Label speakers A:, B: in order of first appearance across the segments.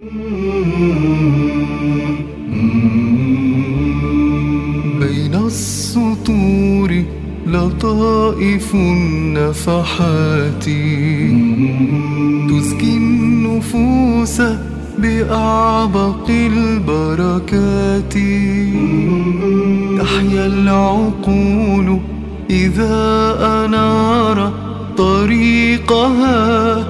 A: بين السطور لطائف النفحات. تزكي النفوس بأعبق البركات. تحيا العقول إذا أنار طريقها.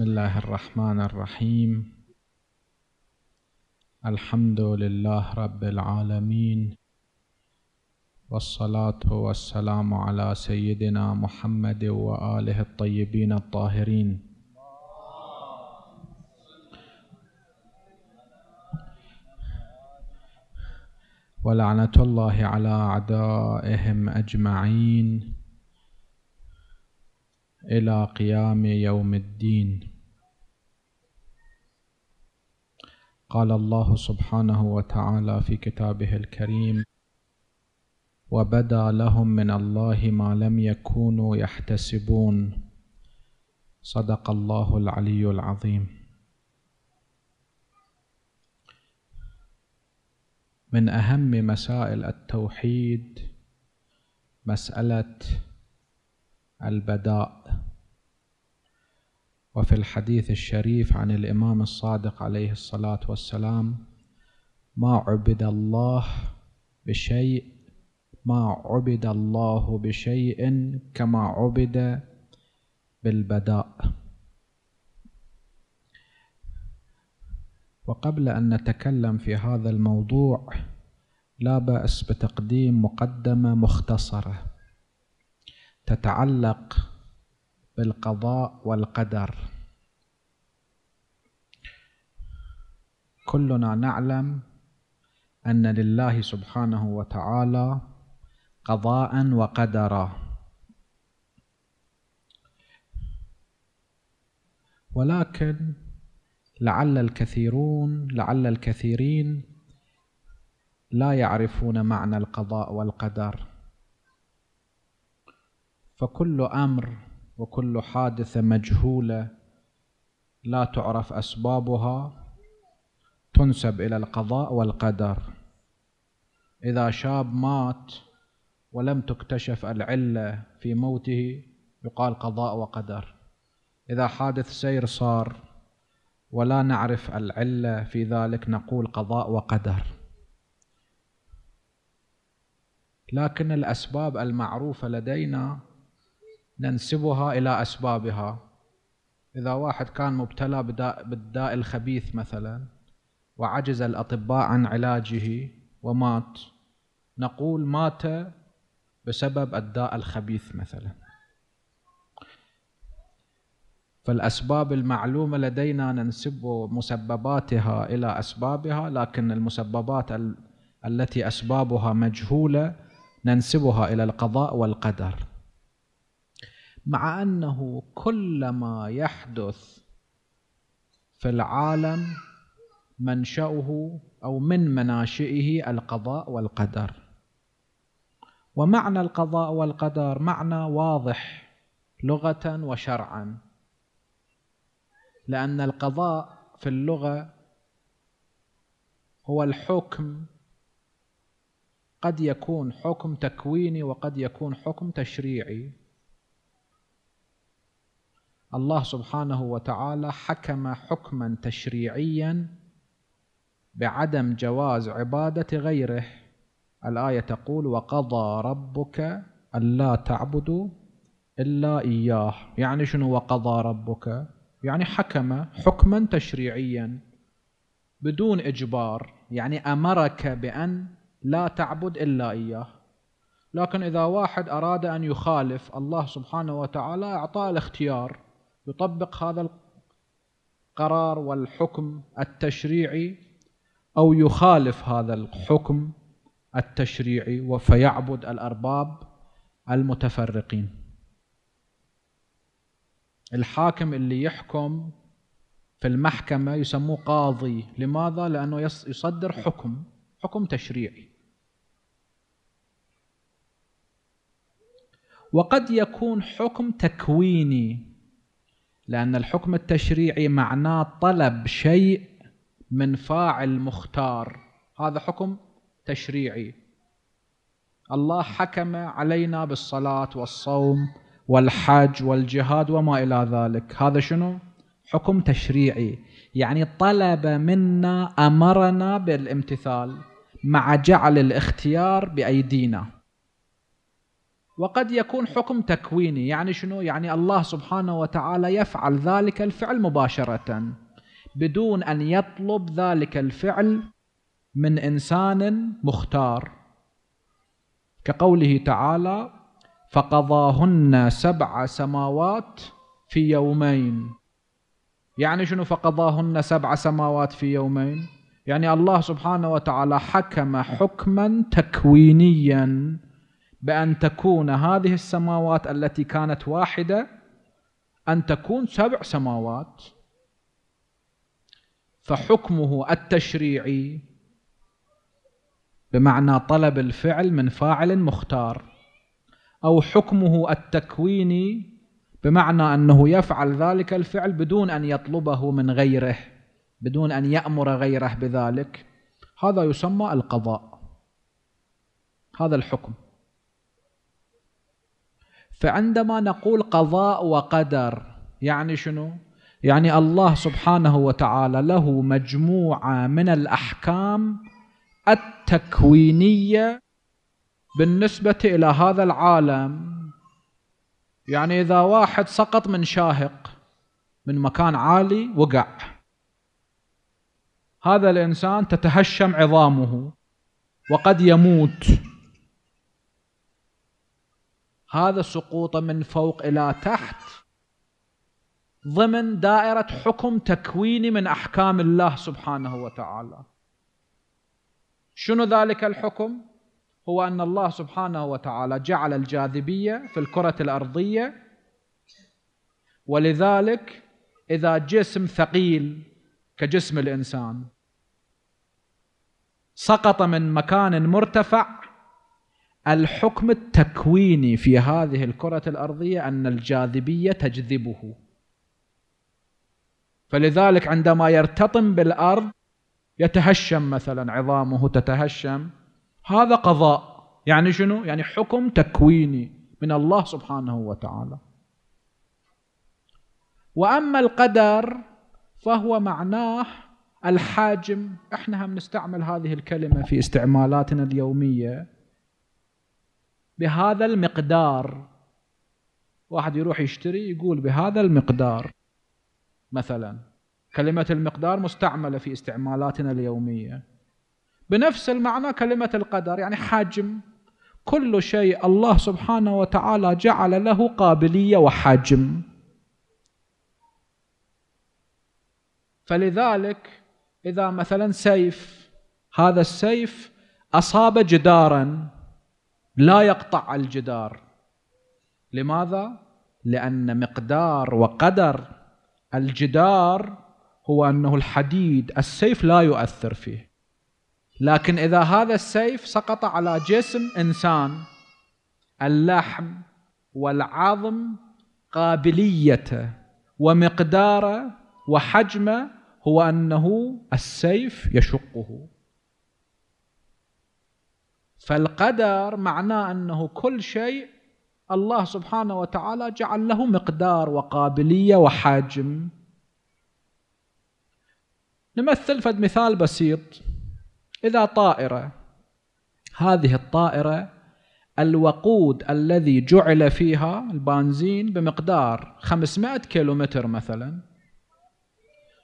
B: بسم الله الرحمن الرحيم. الحمد لله رب العالمين. والصلاة والسلام على سيدنا محمد وآله الطيبين الطاهرين. ولعنة الله على أعدائهم أجمعين إلى قيام يوم الدين. قال الله سبحانه وتعالى في كتابه الكريم وبدا لهم من الله ما لم يكونوا يحتسبون صدق الله العلي العظيم. من أهم مسائل التوحيد مسألة البداء. وفي الحديث الشريف عن الإمام الصادق عليه الصلاة والسلام ما عبد الله بشيء ما عبد الله بشيء كما عبد بالبداء. وقبل أن نتكلم في هذا الموضوع لا بأس بتقديم مقدمة مختصرة تتعلق بالقضاء والقدر. كلنا نعلم أن لله سبحانه وتعالى قضاء وقدرا. ولكن لعل الكثيرون لعل الكثيرين لا يعرفون معنى القضاء والقدر. فكل أمر وكل حادثة مجهولة لا تعرف أسبابها تنسب إلى القضاء والقدر. إذا شاب مات ولم تكتشف العلة في موته يقال قضاء وقدر. إذا حادث سير صار ولا نعرف العلة في ذلك نقول قضاء وقدر. لكن الأسباب المعروفة لدينا ننسبها إلى أسبابها. إذا واحد كان مبتلى بالداء الخبيث مثلا وعجز الأطباء عن علاجه ومات نقول مات بسبب الداء الخبيث مثلا. فالأسباب المعلومة لدينا ننسب مسبباتها إلى أسبابها لكن المسببات ال... التي أسبابها مجهولة ننسبها إلى القضاء والقدر. مع أنه كل ما يحدث في العالم منشأه أو من مناشئه القضاء والقدر. ومعنى القضاء والقدر معنى واضح لغة وشرعا لأن القضاء في اللغة هو الحكم قد يكون حكم تكويني وقد يكون حكم تشريعي. الله سبحانه وتعالى حكم حكما تشريعيا بعدم جواز عبادة غيره. الآية تقول وقضى ربك ألا تعبدوا إلا إياه. يعني شنو وقضى ربك؟ يعني حكم حكما تشريعيا بدون إجبار. يعني أمرك بأن لا تعبد إلا إياه. لكن إذا واحد أراد أن يخالف الله سبحانه وتعالى أعطاه الاختيار. يطبق هذا القرار والحكم التشريعي أو يخالف هذا الحكم التشريعي فيعبد الأرباب المتفرقين. الحاكم اللي يحكم في المحكمة يسموه قاضي. لماذا؟ لأنه يصدر حكم حكم تشريعي. وقد يكون حكم تكويني. لأن الحكم التشريعي معناه طلب شيء من فاعل مختار. هذا حكم تشريعي. الله حكم علينا بالصلاة والصوم والحج والجهاد وما إلى ذلك. هذا شنو؟ حكم تشريعي. يعني طلب منا أمرنا بالامتثال مع جعل الاختيار بأيدينا. وقد يكون حكم تكويني يعني شنو؟ يعني الله سبحانه وتعالى يفعل ذلك الفعل مباشرة بدون أن يطلب ذلك الفعل من إنسان مختار. كقوله تعالى فقضاهن سبع سماوات في يومين يعني شنو فقضاهن سبع سماوات في يومين؟ يعني الله سبحانه وتعالى حكم حكما تكوينيا. بأن تكون هذه السماوات التي كانت واحدة أن تكون سبع سماوات. فحكمه التشريعي بمعنى طلب الفعل من فاعل مختار أو حكمه التكويني بمعنى أنه يفعل ذلك الفعل بدون أن يطلبه من غيره بدون أن يأمر غيره بذلك. هذا يسمى القضاء. هذا الحكم. فعندما نقول قضاء وقدر يعني شنو؟ يعني الله سبحانه وتعالى له مجموعة من الأحكام التكوينية بالنسبة إلى هذا العالم. يعني إذا واحد سقط من شاهق من مكان عالي وقع. هذا الإنسان تتهشم عظامه وقد يموت. هذا السقوط من فوق إلى تحت ضمن دائرة حكم تكويني من أحكام الله سبحانه وتعالى. شنو ذلك الحكم؟ هو أن الله سبحانه وتعالى جعل الجاذبية في الكرة الأرضية ولذلك إذا جسم ثقيل كجسم الإنسان سقط من مكان مرتفع الحكم التكويني في هذه الكرة الأرضية أن الجاذبية تجذبه. فلذلك عندما يرتطم بالأرض يتهشم مثلا عظامه تتهشم. هذا قضاء. يعني شنو؟ يعني حكم تكويني من الله سبحانه وتعالى. وأما القدر فهو معناه الحاجم. إحنا هم نستعمل هذه الكلمة في استعمالاتنا اليومية. بهذا المقدار. واحد يروح يشتري يقول بهذا المقدار. مثلا كلمة المقدار مستعملة في استعمالاتنا اليومية. بنفس المعنى كلمة القدر يعني حجم. كل شيء الله سبحانه وتعالى جعل له قابلية وحجم. فلذلك إذا مثلا سيف هذا السيف أصاب جدارا. لا يقطع الجدار. لماذا؟ لأن مقدار وقدر الجدار هو أنه الحديد السيف لا يؤثر فيه. لكن إذا هذا السيف سقط على جسم إنسان اللحم والعظم قابليته ومقداره وحجمه هو أنه السيف يشقه. فالقدر معناه أنه كل شيء الله سبحانه وتعالى جعل له مقدار وقابلية وحجم. نمثل فد مثال بسيط. إذا طائرة هذه الطائرة الوقود الذي جعل فيها البنزين بمقدار 500 كيلومتر مثلا.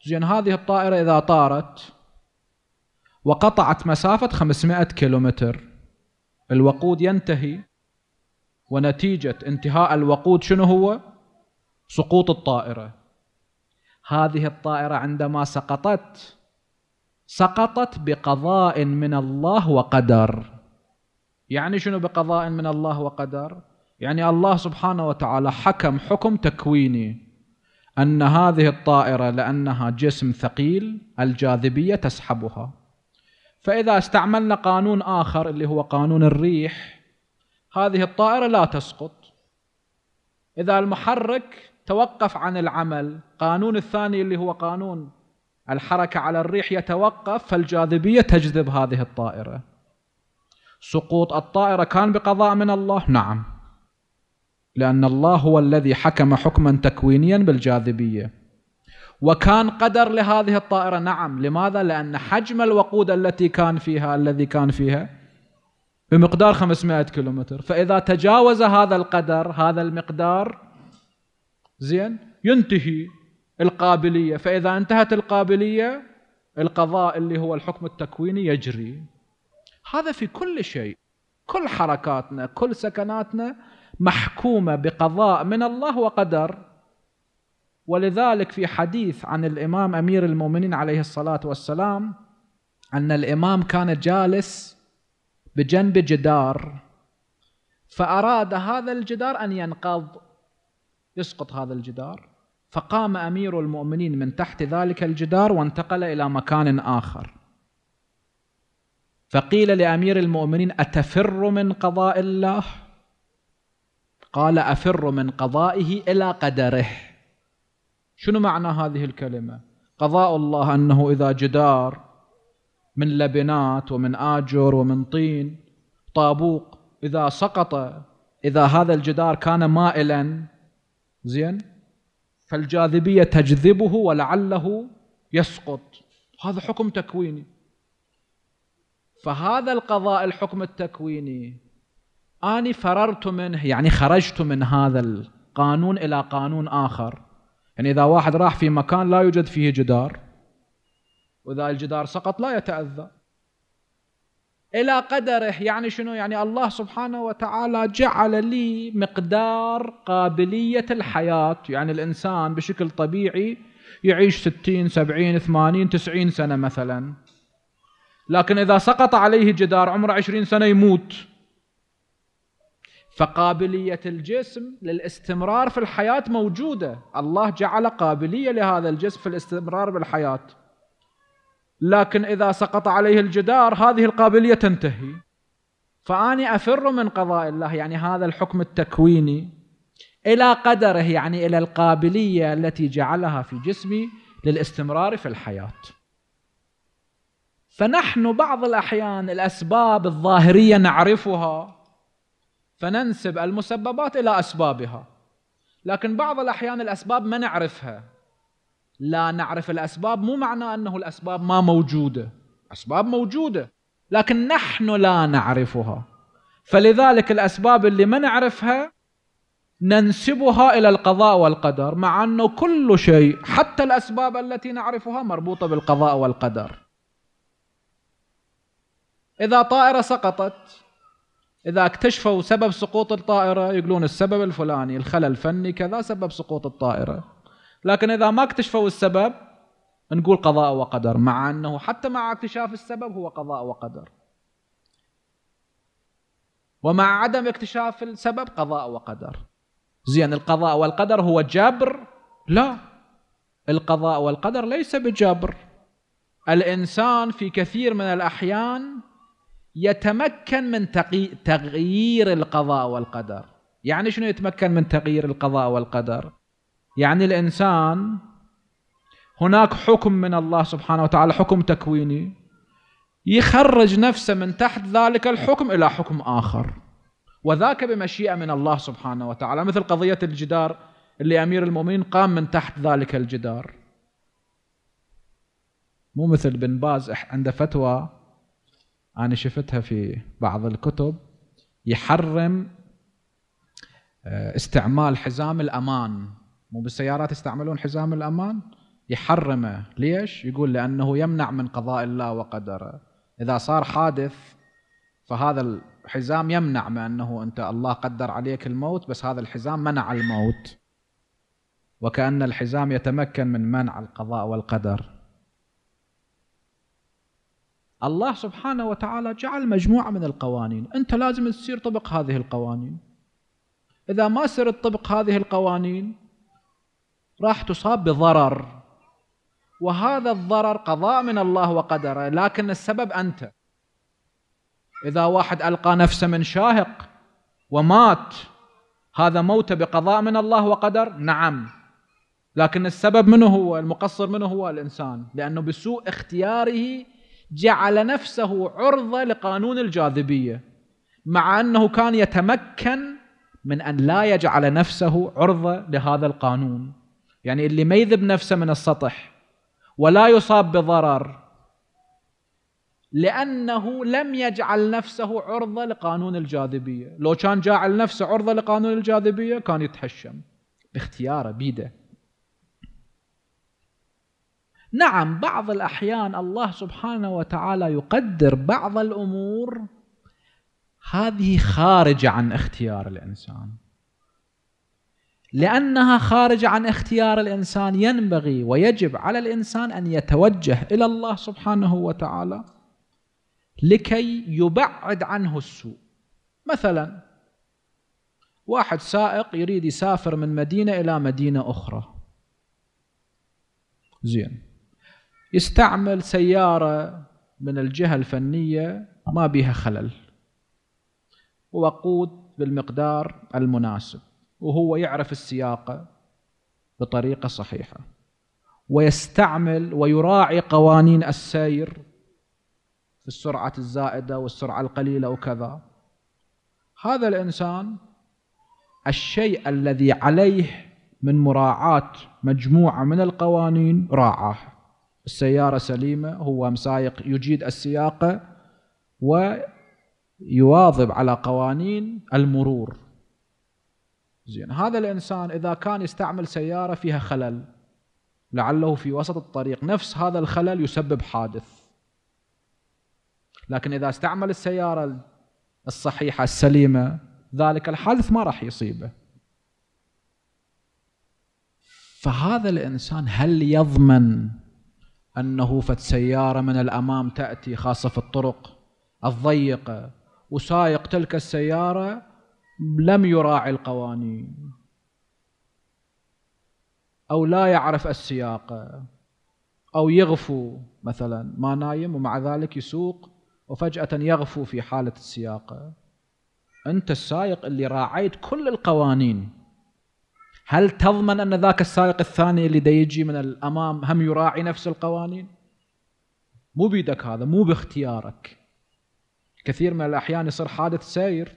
B: زين هذه الطائرة إذا طارت وقطعت مسافة 500 كيلومتر. الوقود ينتهي ونتيجة انتهاء الوقود شنو هو؟ سقوط الطائرة هذه الطائرة عندما سقطت سقطت بقضاء من الله وقدر يعني شنو بقضاء من الله وقدر؟ يعني الله سبحانه وتعالى حكم حكم تكويني أن هذه الطائرة لأنها جسم ثقيل الجاذبية تسحبها فإذا استعملنا قانون آخر اللي هو قانون الريح هذه الطائرة لا تسقط. إذا المحرك توقف عن العمل قانون الثاني اللي هو قانون الحركة على الريح يتوقف فالجاذبية تجذب هذه الطائرة. سقوط الطائرة كان بقضاء من الله؟ نعم. لأن الله هو الذي حكم حكما تكوينيا بالجاذبية. وكان قدر لهذه الطائرة. نعم لماذا؟ لأن حجم الوقود التي كان فيها الذي كان فيها بمقدار 500 كيلومتر. فإذا تجاوز هذا القدر هذا المقدار زين ينتهي القابلية. فإذا انتهت القابلية القضاء اللي هو الحكم التكويني يجري. هذا في كل شيء كل حركاتنا كل سكناتنا محكومة بقضاء من الله وقدر. ولذلك في حديث عن الإمام أمير المؤمنين عليه الصلاة والسلام أن الإمام كان جالس بجنب جدار فأراد هذا الجدار أن ينقض يسقط هذا الجدار فقام أمير المؤمنين من تحت ذلك الجدار وانتقل إلى مكان آخر. فقيل لأمير المؤمنين أتفر من قضاء الله؟ قال أفر من قضائه إلى قدره. شنو معنى هذه الكلمة؟ قضاء الله أنه إذا جدار من لبنات ومن آجر ومن طين طابوق إذا سقط إذا هذا الجدار كان مائلا زين؟ فالجاذبية تجذبه ولعله يسقط. هذا حكم تكويني. فهذا القضاء الحكم التكويني أني فررت منه يعني خرجت من هذا القانون إلى قانون آخر. يعني إذا واحد راح في مكان لا يوجد فيه جدار وإذا الجدار سقط لا يتأذى. إلى قدره يعني شنو؟ يعني الله سبحانه وتعالى جعل لي مقدار قابلية الحياة. يعني الإنسان بشكل طبيعي يعيش ستين سبعين ثمانين تسعين سنة مثلا. لكن إذا سقط عليه جدار عمره عشرين سنة يموت. فقابلية الجسم للاستمرار في الحياة موجودة. الله جعل قابلية لهذا الجسم في الاستمرار بالحياة. لكن إذا سقط عليه الجدار هذه القابلية تنتهي. فأني أفر من قضاء الله يعني هذا الحكم التكويني إلى قدره يعني إلى القابلية التي جعلها في جسمي للاستمرار في الحياة. فنحن بعض الأحيان الأسباب الظاهرية نعرفها فننسب المسببات إلى أسبابها. لكن بعض الأحيان الأسباب ما نعرفها. لا نعرف الأسباب مو معنى أنه الأسباب ما موجودة. أسباب موجودة لكن نحن لا نعرفها. فلذلك الأسباب اللي ما نعرفها ننسبها إلى القضاء والقدر مع أنه كل شيء حتى الأسباب التي نعرفها مربوطة بالقضاء والقدر. إذا طائرة سقطت إذا اكتشفوا سبب سقوط الطائرة يقولون السبب الفلاني الخلل الفني كذا سبب سقوط الطائرة. لكن إذا ما اكتشفوا السبب نقول قضاء وقدر مع أنه حتى مع اكتشاف السبب هو قضاء وقدر. ومع عدم اكتشاف السبب قضاء وقدر. زين القضاء والقدر هو جبر؟ لا. القضاء والقدر ليس بجبر. الإنسان في كثير من الأحيان يتمكن من تغيير القضاء والقدر. يعني شنو يتمكن من تغيير القضاء والقدر؟ يعني الإنسان هناك حكم من الله سبحانه وتعالى حكم تكويني يخرج نفسه من تحت ذلك الحكم إلى حكم آخر. وذاك بمشيئة من الله سبحانه وتعالى. مثل قضية الجدار اللي أمير المؤمنين قام من تحت ذلك الجدار. مو مثل بن باز عنده فتوى أنا شفتها في بعض الكتب يحرم آه، استعمال حزام الأمان. مو بالسيارات يستعملون حزام الأمان؟ يحرمه. ليش؟ يقول لأنه يمنع من قضاء الله وقدره. إذا صار حادث فهذا الحزام يمنع من أنه أنت الله قدر عليك الموت بس هذا الحزام منع الموت. وكأن الحزام يتمكن من منع القضاء والقدر. الله سبحانه وتعالى جعل مجموعة من القوانين. أنت لازم تصير طبق هذه القوانين. إذا ما صرت طبق هذه القوانين راح تصاب بضرر. وهذا الضرر قضاء من الله وقدره لكن السبب أنت. إذا واحد ألقى نفسه من شاهق ومات هذا موت بقضاء من الله وقدر؟ نعم. لكن السبب منه هو؟ المقصر منه هو؟ الإنسان. لأنه بسوء اختياره جعل نفسه عرضة لقانون الجاذبية مع أنه كان يتمكن من أن لا يجعل نفسه عرضة لهذا القانون. يعني اللي ما يذب نفسه من السطح ولا يصاب بضرر لأنه لم يجعل نفسه عرضة لقانون الجاذبية. لو كان جاعل نفسه عرضة لقانون الجاذبية كان يتحشم باختياره بيده. نعم بعض الأحيان الله سبحانه وتعالى يقدر بعض الأمور. هذه خارجة عن اختيار الإنسان. لأنها خارجة عن اختيار الإنسان ينبغي ويجب على الإنسان أن يتوجه إلى الله سبحانه وتعالى لكي يبعد عنه السوء. مثلا واحد سائق يريد يسافر من مدينة إلى مدينة أخرى. زين. يستعمل سيارة من الجهة الفنية ما بها خلل. ووقود بالمقدار المناسب وهو يعرف السياقة بطريقة صحيحة. ويستعمل ويراعي قوانين السير في السرعة الزائدة والسرعة القليلة وكذا. هذا الإنسان الشيء الذي عليه من مراعاة مجموعة من القوانين راعاه السيارة سليمة هو مسايق يجيد السياقة ويواظب على قوانين المرور. زين هذا الإنسان إذا كان يستعمل سيارة فيها خلل لعله في وسط الطريق نفس هذا الخلل يسبب حادث. لكن إذا استعمل السيارة الصحيحة السليمة ذلك الحادث ما راح يصيبه. فهذا الإنسان هل يضمن أنه فت سيارة من الأمام تأتي خاصة في الطرق الضيقة وسائق تلك السيارة لم يراعي القوانين أو لا يعرف السياق أو يغفو مثلا ما نايم ومع ذلك يسوق وفجأة يغفو في حالة السياقة أنت السائق اللي راعيت كل القوانين. هل تضمن أن ذاك السائق الثاني اللي دا يجي من الأمام هم يراعي نفس القوانين؟ مو بيدك هذا مو باختيارك. كثير من الأحيان يصير حادث سير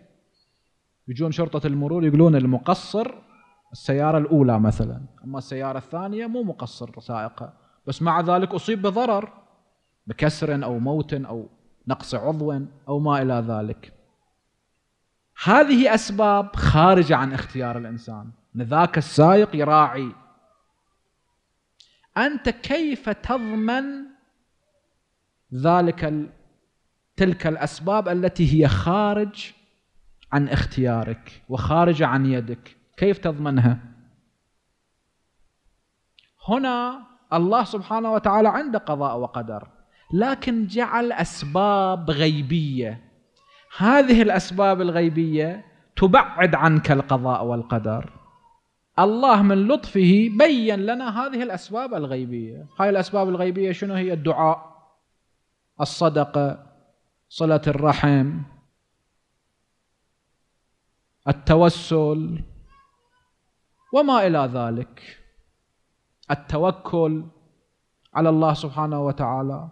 B: يجون شرطة المرور يقولون المقصر السيارة الأولى مثلا أما السيارة الثانية مو مقصر سائقها بس مع ذلك أصيب بضرر بكسر أو موت أو نقص عضو أو ما إلى ذلك. هذه أسباب خارجة عن اختيار الإنسان. ذاك السائق يراعي. أنت كيف تضمن ذلك تلك الأسباب التي هي خارج عن اختيارك وخارجة عن يدك؟ كيف تضمنها؟ هنا الله سبحانه وتعالى عنده قضاء وقدر لكن جعل أسباب غيبية. هذه الأسباب الغيبية تبعد عنك القضاء والقدر. الله من لطفه بين لنا هذه الأسباب الغيبية. هاي الأسباب الغيبية شنو هي؟ الدعاء الصدقة صلة الرحم التوسل وما إلى ذلك. التوكل على الله سبحانه وتعالى.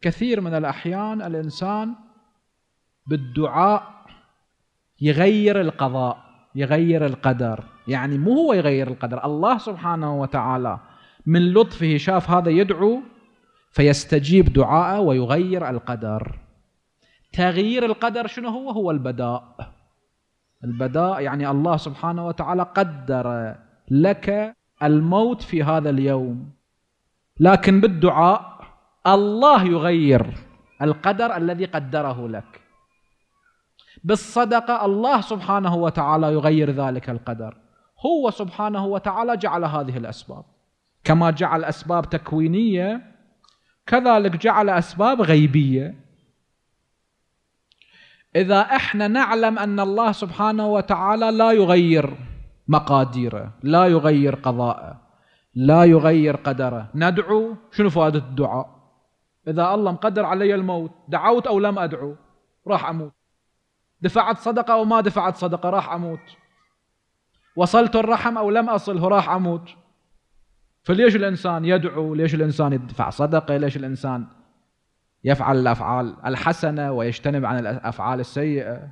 B: كثير من الأحيان الإنسان بالدعاء يغير القضاء. يغير القدر. يعني مو هو يغير القدر الله سبحانه وتعالى من لطفه شاف هذا يدعو فيستجيب دعاءه ويغير القدر. تغيير القدر شنو هو؟ هو البداء. البداء يعني الله سبحانه وتعالى قدر لك الموت في هذا اليوم. لكن بالدعاء الله يغير القدر الذي قدره لك. بالصدقة الله سبحانه وتعالى يغير ذلك القدر. هو سبحانه وتعالى جعل هذه الأسباب. كما جعل أسباب تكوينية كذلك جعل أسباب غيبية. إذا إحنا نعلم أن الله سبحانه وتعالى لا يغير مقاديره لا يغير قضاءه لا يغير قدره. ندعو شنو فائدة الدعاء؟ إذا الله مقدر علي الموت دعوت أو لم أدعو راح أموت. دفعت صدقة أو ما دفعت صدقة راح أموت. وصلت الرحم أو لم أصله راح أموت. فليش الإنسان يدعو؟ ليش الإنسان يدفع صدقة؟ ليش الإنسان يفعل الأفعال الحسنة ويجتنب عن الأفعال السيئة؟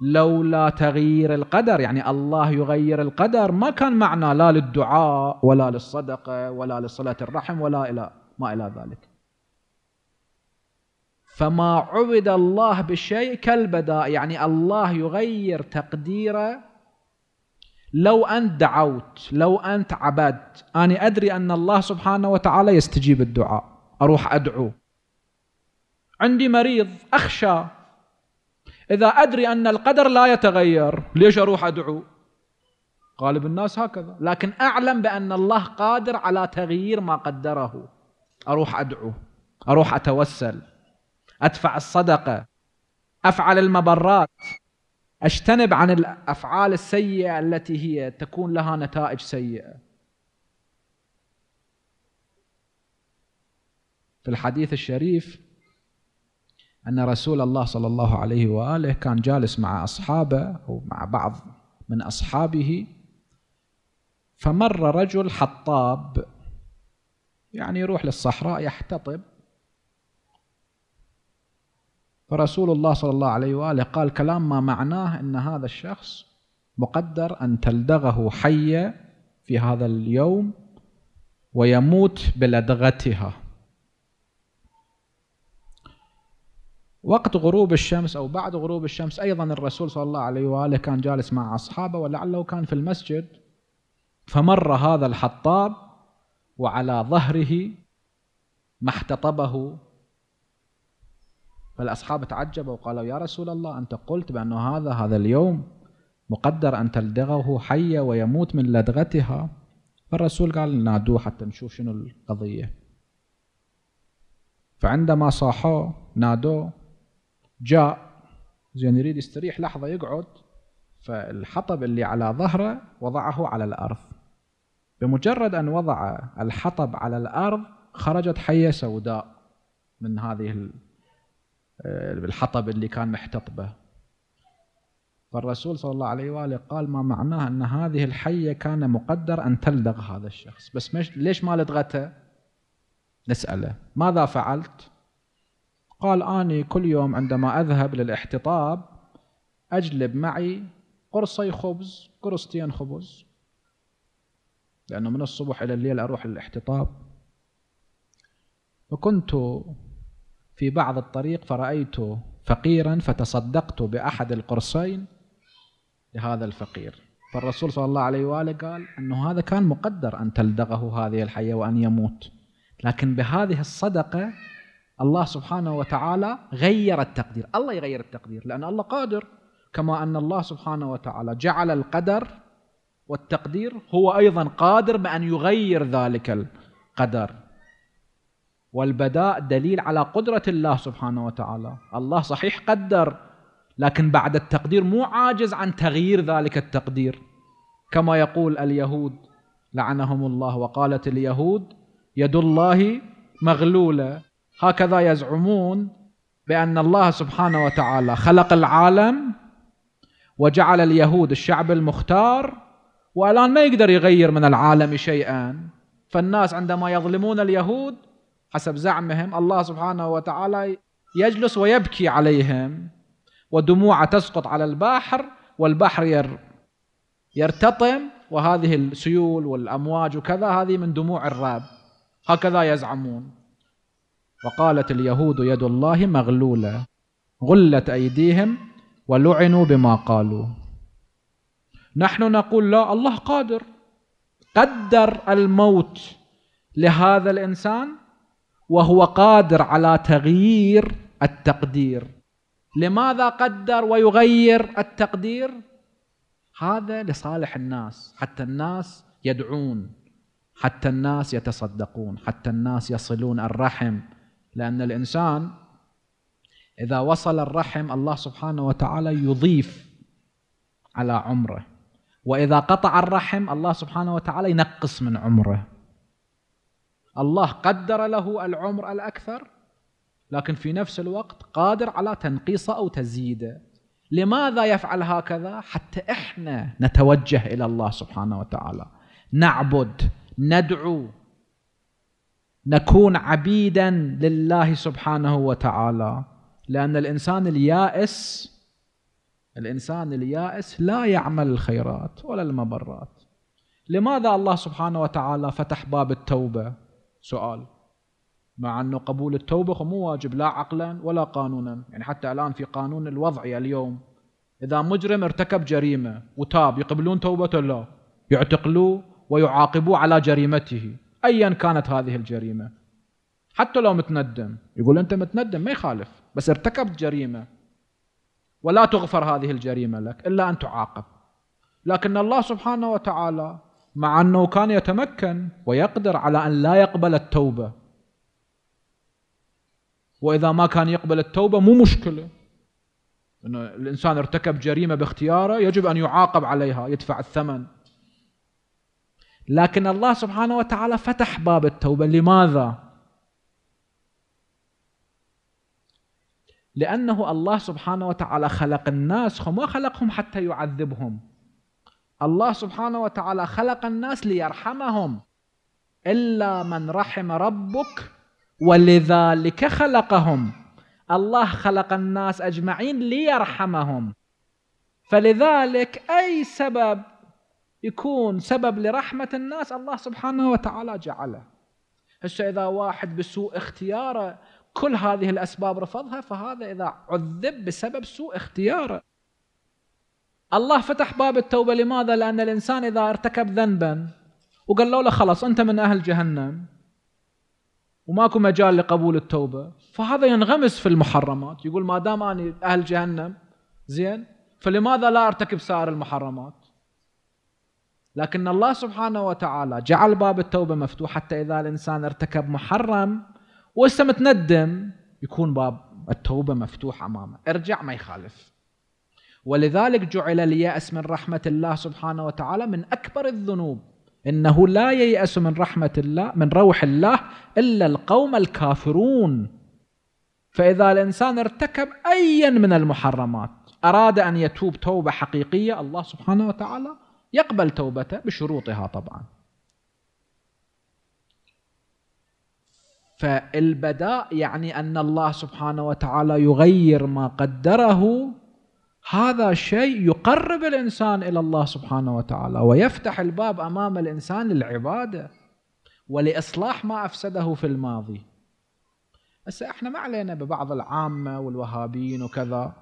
B: لولا تغيير القدر يعني الله يغير القدر ما كان معنى لا للدعاء ولا للصدقة ولا لصلة الرحم ولا إلى ما إلى ذلك. فما عبد الله بالشيء كالبداء يعني الله يغير تقديره. لو أنت دعوت لو أنت عبدت أنا أدري أن الله سبحانه وتعالى يستجيب الدعاء. أروح أدعو. عندي مريض أخشى. إذا أدري أن القدر لا يتغير ليش أروح أدعو؟ غالب الناس هكذا. لكن أعلم بأن الله قادر على تغيير ما قدره. أروح أدعو. أروح أتوسل. أدفع الصدقة أفعل المبرات أجتنب عن الأفعال السيئة التي هي تكون لها نتائج سيئة. في الحديث الشريف أن رسول الله صلى الله عليه وآله كان جالس مع أصحابه أو مع بعض من أصحابه فمر رجل حطاب يعني يروح للصحراء يحتطب فرسول الله صلى الله عليه وآله قال كلام ما معناه أن هذا الشخص مقدر أن تلدغه حية في هذا اليوم ويموت بلدغتها. وقت غروب الشمس أو بعد غروب الشمس أيضا الرسول صلى الله عليه وآله كان جالس مع أصحابه ولعله كان في المسجد فمر هذا الحطاب وعلى ظهره ما احتطبه فالأصحاب تعجبوا وقالوا يا رسول الله أنت قلت بأن هذا هذا اليوم مقدر أن تلدغه حية ويموت من لدغتها. فالرسول قال نادوه حتى نشوف شنو القضية. فعندما صاحوه نادوه جاء زين يريد يستريح لحظة يقعد فالحطب اللي على ظهره وضعه على الأرض. بمجرد أن وضع الحطب على الأرض خرجت حية سوداء من هذه الحطب اللي كان محتطبه فالرسول صلى الله عليه وآله قال ما معناه أن هذه الحية كان مقدر أن تلدغ هذا الشخص. بس مش ليش ما لدغته؟ نسأله. ماذا فعلت؟ قال أني كل يوم عندما أذهب للاحتطاب أجلب معي قرصي خبز قرصتين خبز. لأنه من الصبح إلى الليل أروح للاحتطاب. فكنت في بعض الطريق فرأيت فقيرا فتصدقت بأحد القرصين لهذا الفقير. فالرسول صلى الله عليه وآله قال أنه هذا كان مقدر أن تلدغه هذه الحية وأن يموت. لكن بهذه الصدقة الله سبحانه وتعالى غير التقدير. الله يغير التقدير لأن الله قادر. كما أن الله سبحانه وتعالى جعل القدر والتقدير هو أيضا قادر بأن يغير ذلك القدر. والبداء دليل على قدرة الله سبحانه وتعالى. الله صحيح قدر لكن بعد التقدير مو عاجز عن تغيير ذلك التقدير. كما يقول اليهود لعنهم الله وقالت اليهود يد الله مغلولة. هكذا يزعمون بأن الله سبحانه وتعالى خلق العالم وجعل اليهود الشعب المختار والآن ما يقدر يغير من العالم شيئا. فالناس عندما يظلمون اليهود حسب زعمهم الله سبحانه وتعالى يجلس ويبكي عليهم ودموعه تسقط على البحر والبحر ير يرتطم وهذه السيول والأمواج وكذا هذه من دموع الراب هكذا يزعمون. وقالت اليهود يد الله مغلولة غلت أيديهم ولعنوا بما قالوا. نحن نقول لا الله قادر قدر الموت لهذا الإنسان وهو قادر على تغيير التقدير. لماذا قدر ويغير التقدير؟ هذا لصالح الناس حتى الناس يدعون حتى الناس يتصدقون حتى الناس يصلون الرحم. لأن الإنسان إذا وصل الرحم الله سبحانه وتعالى يضيف على عمره. وإذا قطع الرحم الله سبحانه وتعالى ينقص من عمره. الله قدر له العمر الأكثر لكن في نفس الوقت قادر على تنقيصه أو تزييده. لماذا يفعل هكذا؟ حتى إحنا نتوجه إلى الله سبحانه وتعالى. نعبد ندعو نكون عبيدا لله سبحانه وتعالى. لأن الإنسان اليائس الإنسان اليائس لا يعمل الخيرات ولا المبرات. لماذا الله سبحانه وتعالى فتح باب التوبة؟ سؤال. مع أنه قبول التوبة مو واجب لا عقلا ولا قانونا. يعني حتى الآن في قانون الوضعي اليوم إذا مجرم ارتكب جريمة وتاب يقبلون توبته؟ لا. يعتقلوه ويعاقبوه على جريمته أيا كانت هذه الجريمة. حتى لو متندم يقول أنت متندم ما يخالف بس ارتكبت جريمة. ولا تغفر هذه الجريمة لك إلا أن تعاقب. لكن الله سبحانه وتعالى مع أنه كان يتمكن ويقدر على أن لا يقبل التوبة. وإذا ما كان يقبل التوبة مو مشكلة. أنه الإنسان ارتكب جريمة باختياره يجب أن يعاقب عليها يدفع الثمن. لكن الله سبحانه وتعالى فتح باب التوبة. لماذا؟ لأنه الله سبحانه وتعالى خلق الناس وما خلقهم حتى يعذبهم. الله سبحانه وتعالى خلق الناس ليرحمهم. إلا من رحم ربك ولذلك خلقهم. الله خلق الناس أجمعين ليرحمهم. فلذلك أي سبب يكون سبب لرحمة الناس الله سبحانه وتعالى جعله. هسه إذا واحد بسوء اختياره كل هذه الأسباب رفضها فهذا إذا عذب بسبب سوء اختياره. الله فتح باب التوبة لماذا؟ لأن الإنسان إذا ارتكب ذنبا وقال له خلاص أنت من أهل جهنم وماكو مجال لقبول التوبة فهذا ينغمس في المحرمات. يقول ما دام أنا أهل جهنم زين فلماذا لا أرتكب سائر المحرمات؟ لكن الله سبحانه وتعالى جعل باب التوبة مفتوح حتى إذا الإنسان ارتكب محرم وإسا متندم يكون باب التوبة مفتوح أمامه. ارجع ما يخالف. ولذلك جعل اليأس من رحمة الله سبحانه وتعالى من أكبر الذنوب. إنه لا ييأس من رحمة الله من روح الله إلا القوم الكافرون. فإذا الإنسان ارتكب ايا من المحرمات أراد أن يتوب توبة حقيقية الله سبحانه وتعالى يقبل توبته بشروطها طبعا. فالبداء يعني أن الله سبحانه وتعالى يغير ما قدره هذا شيء يقرب الإنسان إلى الله سبحانه وتعالى ويفتح الباب أمام الإنسان للعبادة ولإصلاح ما أفسده في الماضي. هسه إحنا ما علينا ببعض العامة والوهابيين وكذا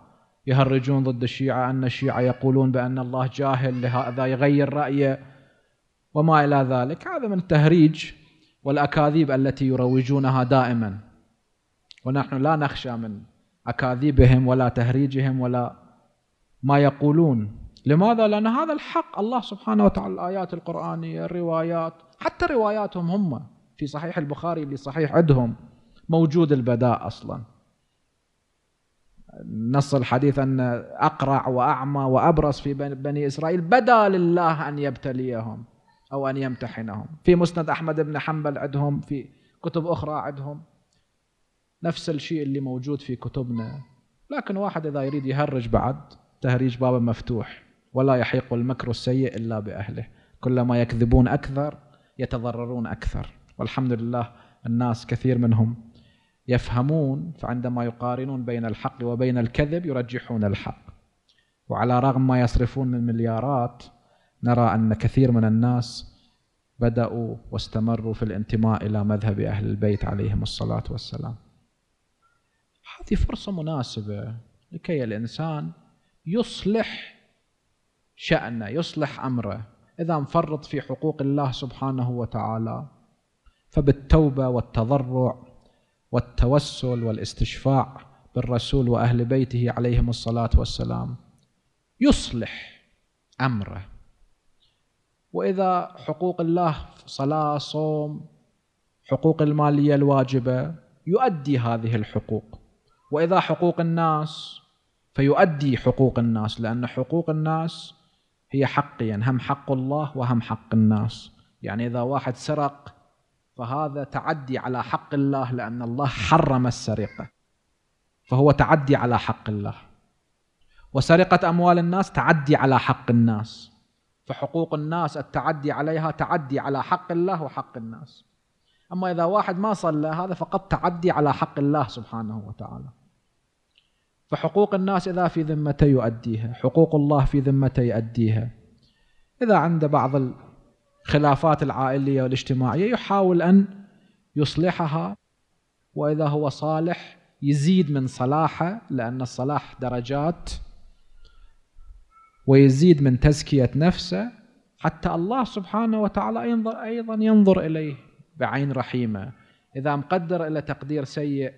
B: يهرجون ضد الشيعة أن الشيعة يقولون بأن الله جاهل لهذا يغير رأيه وما إلى ذلك، هذا من التهريج والأكاذيب التي يروجونها دائما. ونحن لا نخشى من أكاذيبهم ولا تهريجهم ولا ما يقولون. لماذا؟ لأن هذا الحق الله سبحانه وتعالى الآيات القرآنية الروايات حتى رواياتهم هم في صحيح البخاري اللي صحيح عندهم. موجود البداء أصلا. نص الحديث أن أقرع وأعمى وأبرص في بني إسرائيل بدا لله أن يبتليهم أو أن يمتحنهم. في مسند أحمد بن حنبل عندهم في كتب أخرى عندهم. نفس الشيء اللي موجود في كتبنا. لكن واحد إذا يريد يهرج بعد تهريج باب مفتوح ولا يحيق المكر السيء إلا بأهله. كلما يكذبون أكثر يتضررون أكثر. والحمد لله الناس كثير منهم يفهمون فعندما يقارنون بين الحق وبين الكذب يرجحون الحق. وعلى رغم ما يصرفون من مليارات نرى أن كثير من الناس بدأوا واستمروا في الانتماء إلى مذهب أهل البيت عليهم الصلاة والسلام. هذه فرصة مناسبة لكي الإنسان يصلح شأنه يصلح أمره. إذا مفرط في حقوق الله سبحانه وتعالى فبالتوبة والتضرع والتوسل والاستشفاع بالرسول وأهل بيته عليهم الصلاة والسلام يصلح أمره. وإذا حقوق الله صلاة صوم حقوق المالية الواجبة يؤدي هذه الحقوق. وإذا حقوق الناس فيؤدي حقوق الناس لأن حقوق الناس هي حقين هم حق الله وهم حق الناس. يعني إذا واحد سرق فهذا تعدي على حق الله لأن الله حرم السرقة. فهو تعدي على حق الله. وسرقة أموال الناس تعدي على حق الناس. فحقوق الناس التعدي عليها تعدي على حق الله وحق الناس. أما إذا واحد ما صلى هذا فقط تعدي على حق الله سبحانه وتعالى. فحقوق الناس إذا في ذمته يؤديها حقوق الله في ذمته يؤديها. إذا عنده بعض الخلافات العائلية والاجتماعية يحاول أن يصلحها وإذا هو صالح يزيد من صلاحه لأن الصلاح درجات ويزيد من تزكية نفسه حتى الله سبحانه وتعالى أيضا ينظر إليه بعين رحيمة. إذا مقدر إلى تقدير سيء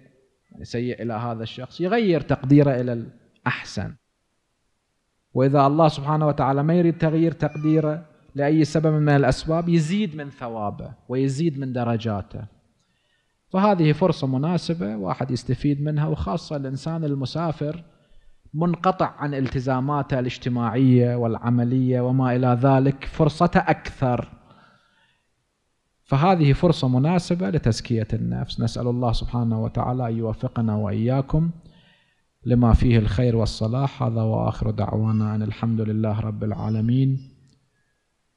B: سيء إلى هذا الشخص يغير تقديره إلى الأحسن. وإذا الله سبحانه وتعالى ما يريد تغيير تقديره لأي سبب من الأسباب يزيد من ثوابه ويزيد من درجاته. فهذه فرصة مناسبة واحد يستفيد منها وخاصة الإنسان المسافر منقطع عن التزاماته الاجتماعية والعملية وما إلى ذلك فرصته أكثر. فهذه فرصة مناسبة لتزكية النفس. نسأل الله سبحانه وتعالى أن يوفقنا وإياكم لما فيه الخير والصلاح. هذا وآخر دعوانا أن الحمد لله رب العالمين.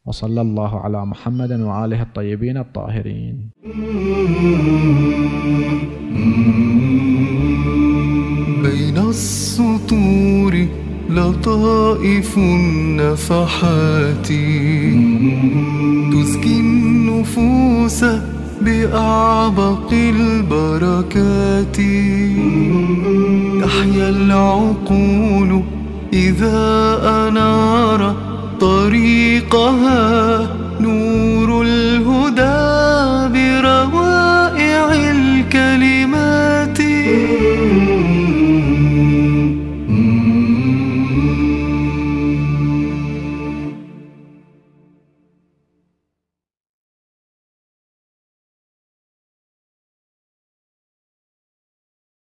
B: وصلى الله على محمد وآله الطيبين الطاهرين.
A: بين السطور لطائف النفحات. تزكي النفوس بأعبق البركات. تحيا العقول إذا أنار طريقها نور الهدى.